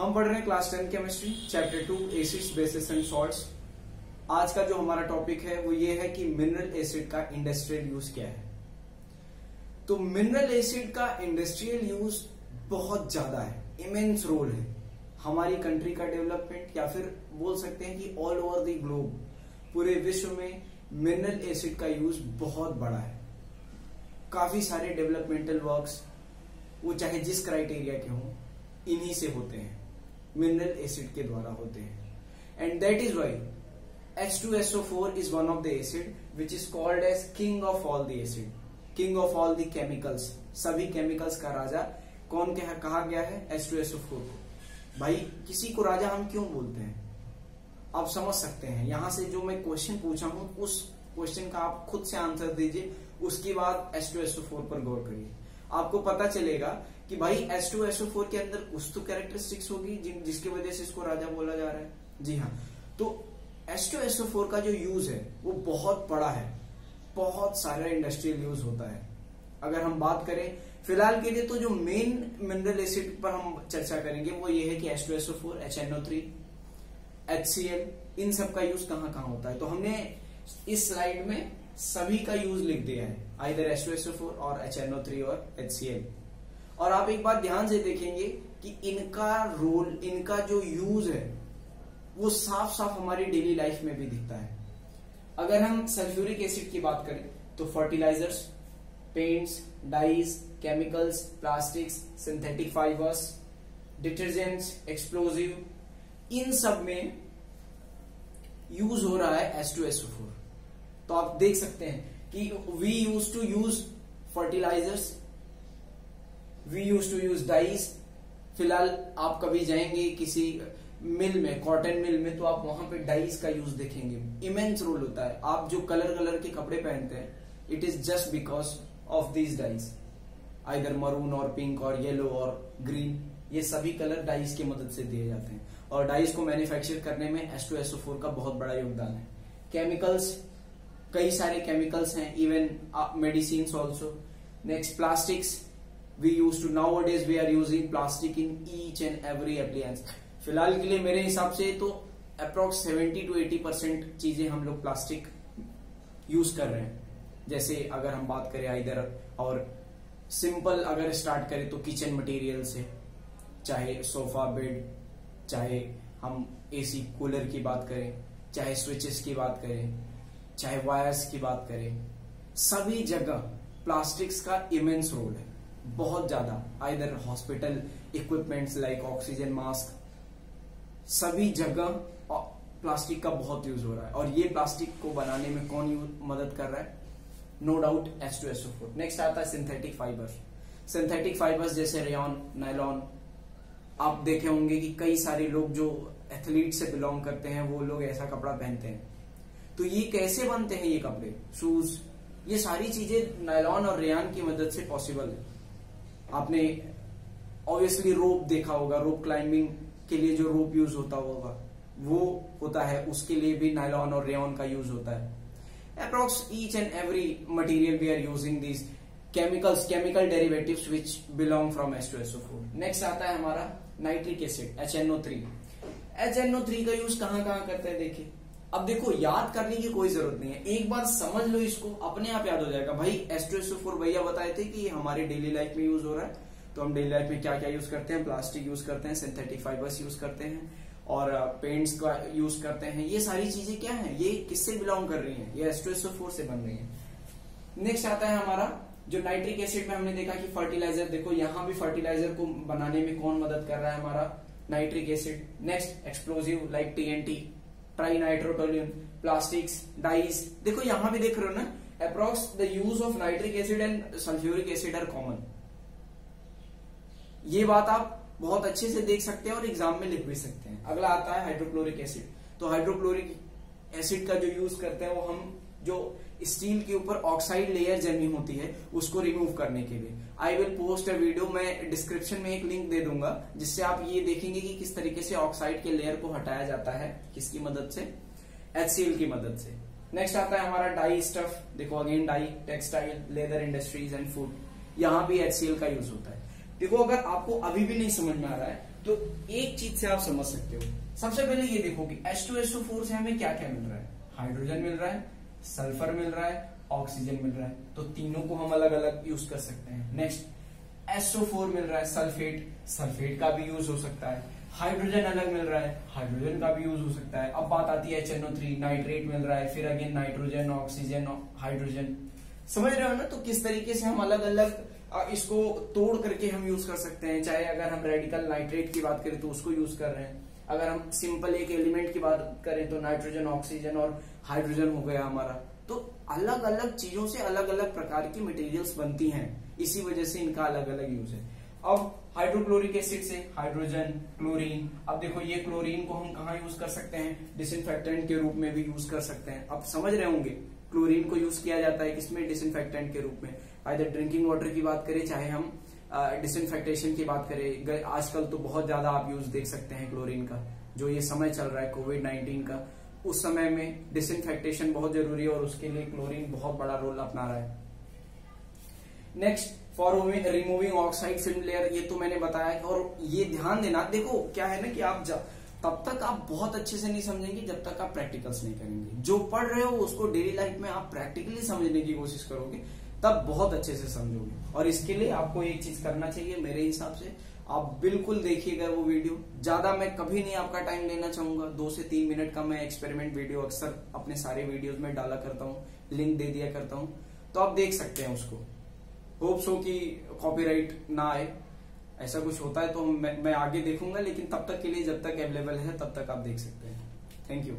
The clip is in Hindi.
हम पढ़ रहे हैं class ten chemistry chapter two acids bases and salts आज का जो हमारा टॉपिक है, वो ये है कि मिनरल एसिड का इंडस्ट्रियल यूज़ क्या है? तो मिनरल एसिड का इंडस्ट्रियल यूज़ बहुत ज़्यादा है इमेंस रोल है। हमारी कंट्री का डेवलपमेंट या फिर बोल सकते हैं कि ऑल ओवर द ग्लोब पूरे विश्व में मिनरल एसिड का यूज़ बहुत बड़ा है। काफ़ी सारे डेवलपमेंटल वर्क्स वो चाहे जिस क्राइटेरिया के हों, इन्हीं से होते हैं। मिनरल एसिड के द्वारा होते हैं। And that is why H2SO4 is one of the acid which is called as king of all the acid, king of all the chemicals. सभी केमिकल्स का राजा कौन कह, कहा गया है H2SO4 को। भाई किसी को राजा हम क्यों बोलते हैं? आप समझ सकते हैं। यहाँ से जो मैं क्वेश्चन पूछा हूँ उस क्वेश्चन का आप खुद से आंसर दीजिए उसके बाद H2SO4 पर गौर करिए। आपको पता चलेगा कि भाई H2SO4 के अंदर कुछ तो कैरेक्टरिस्टिक्स होगी जिन जिसकी वजह से इसको राजा बोला जा रहा है। जी हाँ। तो H2SO4 का जो यूज़ है वो बहुत बड़ा है। बहुत सारा इंडस्ट्रियल यूज़ होता है। अगर हम बात करें फ़िलहाल के लिए तो जो मेन मिनरल एसिड पर हम चर्चा करेंगे वो ये है कि S two S four H N O three H C L इन सब का यूज़ कहाँ कहाँ होता है। तो हमने इस स्लाइड में सभी का यूज़ लिख दिया है आइधर H2SO4 और एच एन ओ थ्री और HCl और आप एक बात ध्यान से देखेंगे कि इनका रोल इनका जो यूज़ है, वो साफ़ साफ़ हमारी डेली लाइफ में भी दिखता है। अगर हम सल्फ्यूरिक एसिड की बात करें तो fertilizers paints dyes chemicals plastics synthetic fibres detergents explosive इन सब में यूज़ हो रहा है H2SO4 तो आप देख सकते हैं कि we use to use fertilizers we use to use dyes फ़िलहाल आप कभी जाएँगे किसी मिल में कॉटन मिल में तो आप वहाँ पे डाइज का यूज़ देखेंगे। इमेंस रोल होता है। आप जो कलर कलर के कपड़े पहनते हैं it is just because of these dyes either maroon और पिंक और येलो और ग्रीन ये सभी कलर डाइज की मदद से दिए जाते हैं। और डाइस को मैन्युफैक्चर करने में H2SO4 का बहुत बड़ा योगदान है। केमिकल्स कई सारे केमिकल्स हैं। Even medicine also next plastics use to now days we are using plastic in each and every appliances फ़िलहाल के लिए मेरे हिसाब से तो अप्रोक्स 70 टू 80 परसेंट चीज़ें हम लोग प्लास्टिक यूज़ कर रहे हैं। जैसे अगर हम बात करें इधर और सिंपल अगर स्टार्ट करें तो किचन मटेरियल से चाहे सोफा बेड चाहे हम एसी कूलर की बात करें, चाहे स्विचेस की बात करें, चाहे वायर्स की बात करें, सभी जगह प्लास्टिक्स का इमेंस रोल है। बहुत ज़्यादा either hospital equipments like oxygen mask सभी जगह प्लास्टिक का बहुत यूज़ हो रहा है। और ये प्लास्टिक को बनाने में कौन मदद कर रहा है? No doubt S two S four next आता है सिंथेटिक फाइबर्स सिंथेटिक फाइबर्स जैसे रेयन नाइलॉन आप देखे होंगे कि कई सारे लोग जो एथलीट से बिलोंग करते हैं, वो लोग ऐसा कपड़ा पहनते हैं। तो ये कैसे बनते हैं ये कपड़े? शूज़ ये सारी चीज़ें नायलॉन और रेयान की मदद से पॉसिबल है। आपने ऑब्वियसली रोप देखा होगा रोप क्लाइंबिंग के लिए जो रोप यूज़ होता होगा, वो होता है, उसके लिए भी नायलॉन और रेन का यूज़ होता है। Approx each and every material we are using this chemicals chemical derivatives which belong from S two four next आता है हमारा nitric acid H N O three H N O three का यूज़ कहाँ करते हैं? देखिए। अब देखो, याद करने की कोई ज़रूरत नहीं है। एक बार समझ लो इसको, अपने आप याद हो जाएगा। भाई एस टू एसओ फोर भैया बताए थे कि हमारे डेली लाइफ में यूज़ हो रहा है। तो हम डेली लाइफ में क्या क्या यूज़ करते हैं? प्लास्टिक यूज़ करते हैं सिंथेटिक फाइबर्स यूज़ करते हैं, और पेंट्स का यूज़ करते हैं। ये सारी चीज़ें क्या है? ये किससे बिलोंग कर रही है? ये एस्ट्रोसो फोर से बन रही है। नेक्स्ट आता है हमारा, जो नाइट्रिक एसिड में हमने देखा कि फर्टिलाइज़र देखो, यहाँ भी फर्टिलाइज़र को बनाने में कौन मदद कर रहा है हमारा? Nitric acid next explosive like TNT trinitrotoluene plastics dyes देखो यहाँ भी देख रहे हो ना approx the use of nitric acid and sulphuric acid are common ये बात आप बहुत अच्छे से देख सकते हैं और एग्ज़ाम में लिख भी सकते हैं। अगला आता है हाइड्रोक्लोरिक एसिड तो हाइड्रोक्लोरिक एसिड का जो यूज़ करते हैं वो हम जो स्टील के ऊपर ऑक्साइड लेयर जमी होती है, उसको रिमूव करने के लिए। I will post a video मैं डिस्क्रिप्शन में एक लिंक दे दूँगा, जिससे आप ये देखेंगे कि किस तरीके से ऑक्साइड के लेयर को हटाया जाता है, किसकी मदद से एचसीएल की मदद से। नेक्स्ट आता है हमारा डाई स्टफ़ देखो again dye textile leather industries and food यहाँ भी एचसीएल का यूज़ होता है। देखो, अगर आपको अभी भी नहीं समझ में आ रहा है तो एक चीज़ से आप समझ सकते हो। सबसे पहले ये देखो कि H2SO4 से हमें क्या क्या मिल रहा है? हाइड्रोजन मिल रहा है सल्फ़र मिल रहा है, ऑक्सीजन मिल रहा है। तो तीनों को हम अलग अलग यूज़ कर सकते हैं। नेक्स्ट SO4 मिल रहा है सल्फेट सल्फेट का भी यूज़ हो सकता है। हाइड्रोजन अलग मिल रहा है हाइड्रोजन का भी यूज़ हो सकता है। अब बात आती है HNO3 नाइट्रेट मिल रहा है, फिर अगेन नाइट्रोजन ऑक्सीजन हाइड्रोजन समझ रहे हो ना? तो किस तरीके से हम अलग अलग इसको तोड़ करके हम यूज़ कर सकते हैं? चाहे अगर हम रेडिकल नाइट्रेट की बात करें तो उसको यूज़ कर रहे हैं। अगर हम सिंपल एक एलिमेंट की बात करें तो नाइट्रोजन ऑक्सीजन और हाइड्रोजन हो गया हमारा। तो अलग अलग चीज़ों से अलग अलग प्रकार की मटेरियल्स बनती हैं। इसी वजह से इनका अलग अलग यूज़ है। अब हाइड्रोक्लोरिक एसिड से हाइड्रोजन क्लोरीन अब देखो ये क्लोरीन को हम कहा यूज़ कर सकते हैं? डिसइनफेक्टेंट के रूप में भी यूज़ कर सकते हैं। अब समझ रहे होंगे क्लोरीन को यूज़ किया जाता है किसमें? डिसइनफेक्टेंट के रूप में। आइदर ड्रिंकिंग वाटर की बात करें, चाहे हम डिसइनफेक्टेशन की बात करें आजकल तो बहुत ज़्यादा आप यूज़ देख सकते हैं क्लोरीन का, जो ये समय चल रहा है कोविड नाइन्टीन का। उस समय में डिसइनफेक्टेशन बहुत ज़रूरी है और उसके लिए क्लोरीन बहुत बड़ा रोल अपना रहा है। Next for removing oxide film layer ये तो मैंने बताया और ये ध्यान देना, देखो क्या है ना कि आप जब, तब तक आप बहुत अच्छे से नहीं समझेंगे जब तक आप प्रैक्टिकल्स नहीं करेंगे। जो पढ़ रहे हो उसको डेली लाइफ में आप प्रैक्टिकली समझने की कोशिश करोगे। तब बहुत अच्छे से समझोगे। और इसके लिए आपको एक चीज़ करना चाहिए मेरे हिसाब से। आप बिल्कुल देखिएगा वो वीडियो। ज़्यादा मैं कभी नहीं आपका टाइम लेना चाहूँगा। दो से तीन मिनट का मैं एक्सपेरिमेंट वीडियो अक्सर अपने सारे वीडियोस में डाला करता हूँ। लिंक दे दिया करता हूँ। तो आप देख सकते हैं उसको। होप्स हो कि कॉपीराइट ना आए। ऐसा कुछ होता है तो मैं, मैं आगे देखूँगा लेकिन तब तक के लिए जब तक अवेलेबल है तब तक आप देख सकते हैं। Thank you